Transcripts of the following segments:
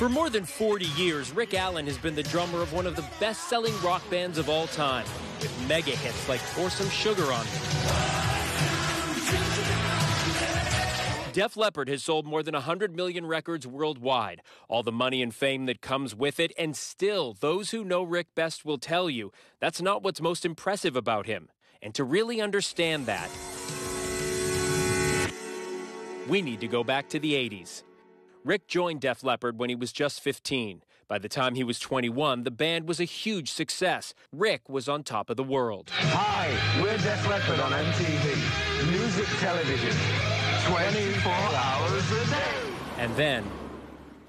For more than 40 years, Rick Allen has been the drummer of one of the best selling rock bands of all time, with mega hits like Pour Some Sugar on Me. Def Leppard has sold more than 100 million records worldwide, all the money and fame that comes with it, and still, those who know Rick best will tell you that's not what's most impressive about him. And to really understand that, we need to go back to the 80s. Rick joined Def Leppard when he was just 15. By the time he was 21, the band was a huge success. Rick was on top of the world. Hi, we're Def Leppard on MTV. Music television. 24 hours a day. And then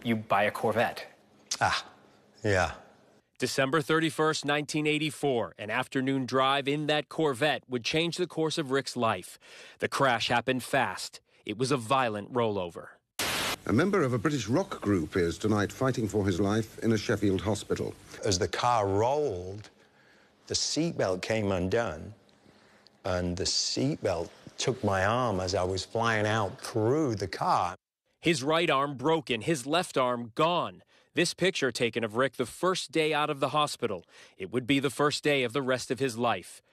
you buy a Corvette. Ah, yeah. December 31st, 1984, an afternoon drive in that Corvette would change the course of Rick's life. The crash happened fast. It was a violent rollover. A member of a British rock group is tonight fighting for his life in a Sheffield hospital. As the car rolled, the seatbelt came undone, and the seatbelt took my arm as I was flying out through the car. His right arm broken, his left arm gone. This picture taken of Rick the first day out of the hospital. It would be the first day of the rest of his life.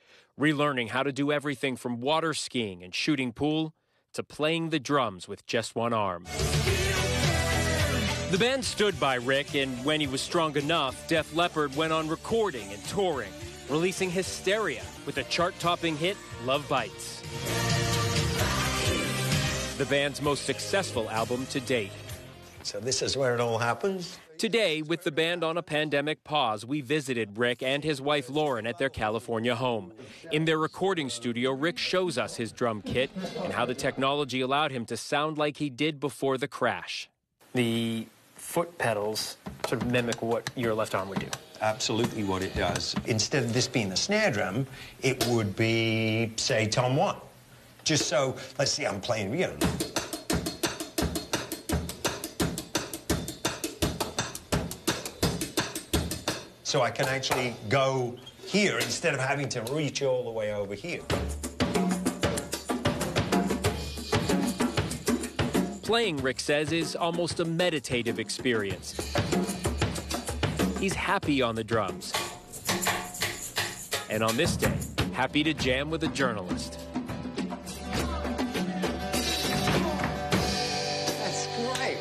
Relearning how to do everything from water skiing and shooting pool to playing the drums with just one arm. The band stood by Rick, and when he was strong enough, Def Leppard went on recording and touring, releasing Hysteria with a chart topping hit, Love Bites. The band's most successful album to date. So, this is where it all happens. Today, with the band on a pandemic pause, we visited Rick and his wife Lauren at their California home. In their recording studio, Rick shows us his drum kit and how the technology allowed him to sound like he did before the crash. The foot pedals sort of mimic what your left arm would do. Absolutely what it does. Instead of this being a snare drum, it would be, say, Tom 1. Just so, let's see, I'm playing, you know. So I can actually go here instead of having to reach all the way over here. Playing, Rick says, is almost a meditative experience. He's happy on the drums. And on this day, happy to jam with a journalist. That's great.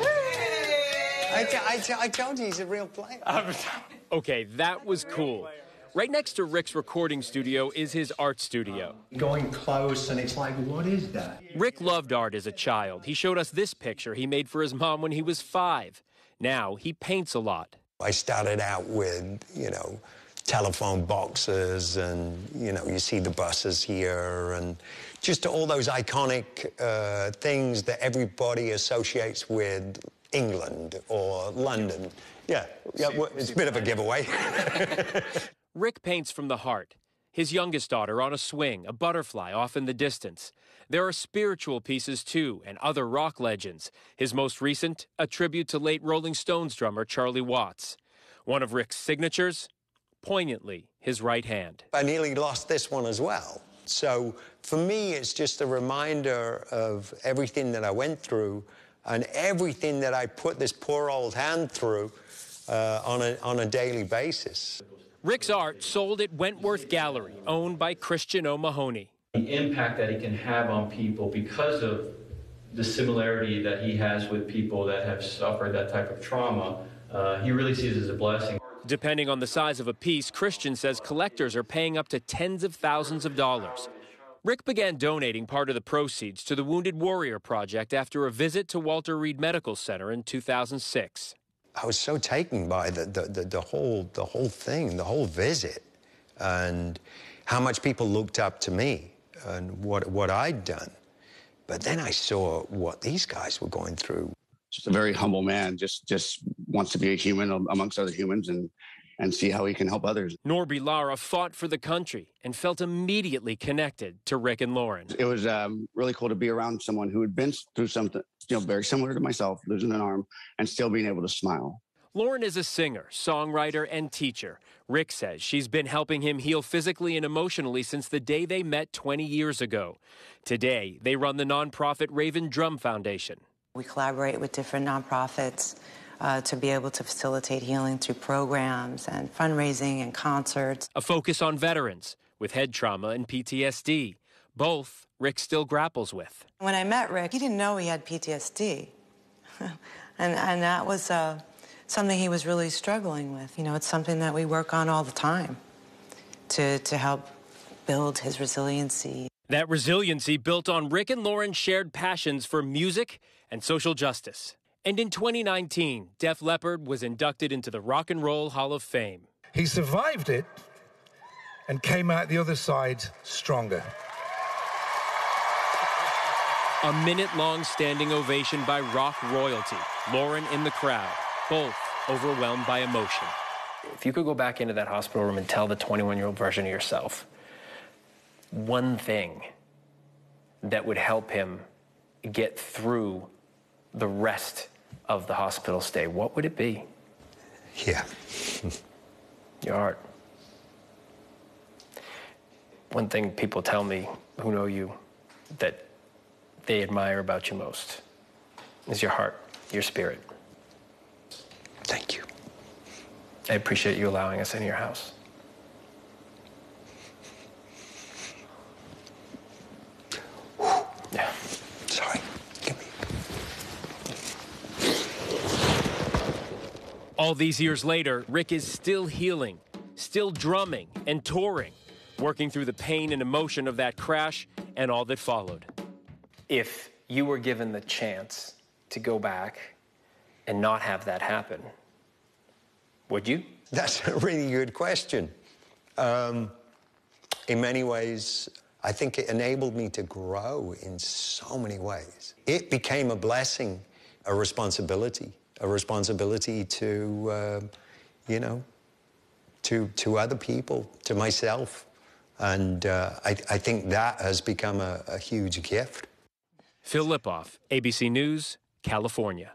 I, I, I told you he's a real player. okay, that was cool. Right next to Rick's recording studio is his art studio. Going close, and it's like, what is that? Rick loved art as a child. He showed us this picture he made for his mom when he was five. Now he paints a lot. I started out with, you know, telephone boxes, and, you know, you see the buses here, and just all those iconic uh, things that everybody associates with England or London. Yeah, yeah, well, it's a bit of a giveaway. Rick paints from the heart. His youngest daughter on a swing, a butterfly off in the distance. There are spiritual pieces too, and other rock legends. His most recent, a tribute to late Rolling Stones drummer Charlie Watts. One of Rick's signatures, poignantly, his right hand. I nearly lost this one as well. So for me, it's just a reminder of everything that I went through and everything that I put this poor old hand through uh, on, a, on a daily basis. Rick's art sold at Wentworth Gallery, owned by Christian O'Mahony. The impact that he can have on people because of the similarity that he has with people that have suffered that type of trauma, uh, he really sees it as a blessing. Depending on the size of a piece, Christian says collectors are paying up to tens of thousands of dollars. Rick began donating part of the proceeds to the Wounded Warrior Project after a visit to Walter Reed Medical Center in 2006. I was so taken by the, the, the, the, whole, the whole thing, the whole visit, and how much people looked up to me and what, what I'd done. But then I saw what these guys were going through. Just a very humble man, just, just wants to be a human amongst other humans and, and see how he can help others. Norby Lara fought for the country and felt immediately connected to Rick and Lauren. It was um, really cool to be around someone who had been through something you know, very similar to myself, losing an arm, and still being able to smile. Lauren is a singer, songwriter, and teacher. Rick says she's been helping him heal physically and emotionally since the day they met 20 years ago. Today, they run the nonprofit Raven Drum Foundation. We collaborate with different nonprofits uh, to be able to facilitate healing through programs and fundraising and concerts. A focus on veterans with head trauma and PTSD, both Rick still grapples with. When I met Rick, he didn't know he had PTSD. and, and that was uh, something he was really struggling with. You know, it's something that we work on all the time to, to help build his resiliency. That resiliency built on Rick and Lauren's shared passions for music and social justice. And in 2019, Def Leppard was inducted into the Rock and Roll Hall of Fame. He survived it and came out the other side stronger. A minute long standing ovation by rock royalty, Lauren in the crowd, both overwhelmed by emotion. If you could go back into that hospital room and tell the 21 year old version of yourself one thing that would help him get through the rest of the hospital stay, what would it be? Yeah. Your heart. One thing people tell me who know you that they admire about you most is your heart, your spirit. Thank you. I appreciate you allowing us in your house. Yeah. Sorry. Give me. All these years later, Rick is still healing, still drumming and touring, working through the pain and emotion of that crash and all that followed. If you were given the chance to go back and not have that happen, would you? That's a really good question. Um, in many ways, I think it enabled me to grow in so many ways. It became a blessing, a responsibility, a responsibility to, uh, you know, to, to other people, to myself. And uh, I, I think that has become a, a huge gift. Phil Lipof, ABC News, California.